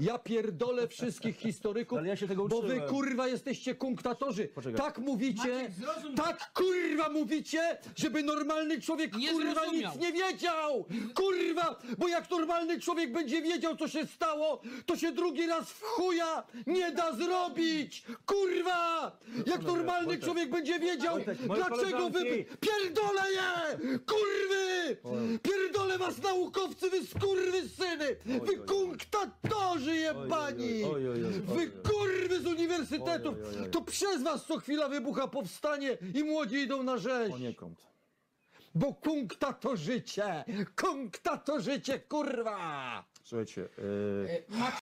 Ja pierdolę wszystkich historyków, Ale ja się tego bo wy uczyłem. kurwa jesteście kunktatorzy. Poczekaj. Tak mówicie, Maciek, zrozum- tak kurwa mówicie, żeby normalny człowiek Nie kurwa zrozumiał. nic nie wiedział. Kurwa, bo jak normalny człowiek będzie wiedział co się stało, to się drugi raz w chuja nie da zrobić. Kurwa! Jak normalny Wojtek. człowiek będzie wiedział, Wojtek, moje dlaczego wy... koleżanki. Pierdolę je! Kurwy! Pierdolę was naukowcy, wy skurwy syny! Wy kunktatorzy oj, oj, oj, Wy kurwy z uniwersytetów! Oj, oj, oj, oj. To przez was co chwila wybucha powstanie i młodzi idą na rzeź! Poniekąd. Bo kunktatożycie! Kunktatożycie, kurwa! Słuchajcie, yy, E,